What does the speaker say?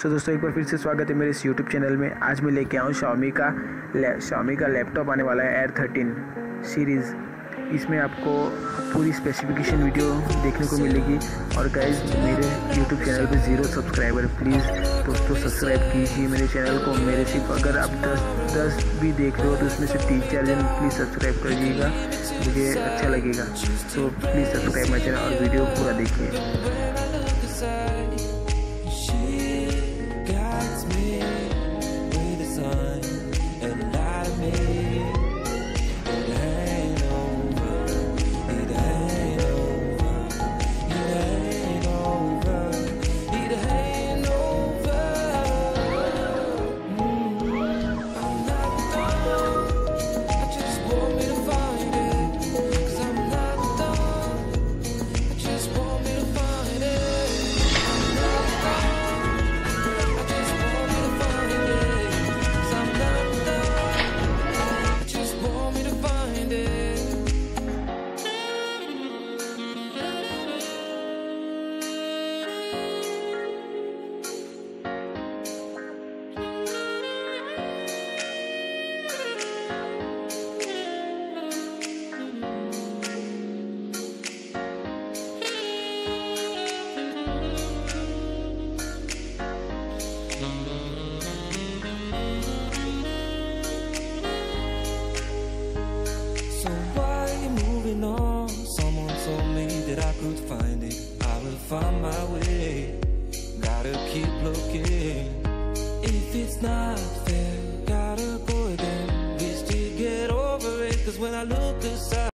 सो so, दोस्तों एक बार फिर से स्वागत है मेरे इस यूट्यूब चैनल में। आज मैं लेके आऊँ शाओमी का शाओमी का लैपटॉप आने वाला है एयर थर्टीन सीरीज़ इसमें आपको पूरी स्पेसिफिकेशन वीडियो देखने को मिलेगी। और गाइज़ मेरे यूट्यूब चैनल पे ज़ीरो सब्सक्राइबर प्लीज़ दोस्तों सब्सक्राइब कीजिए मेरे चैनल को। मेरे सिर्फ़ अगर आप दस दस भी देख रहे हो तो उसमें से तीन चार जन प्लीज़ सब्सक्राइब कर दीजिएगा मुझे अच्छा लगेगा। तो प्लीज़ सब्सक्राइब माई चैनल और वीडियो पूरा देखिए। Find my way. Gotta keep looking. If it's not fair, gotta go again. We still get over it, cause when I look aside.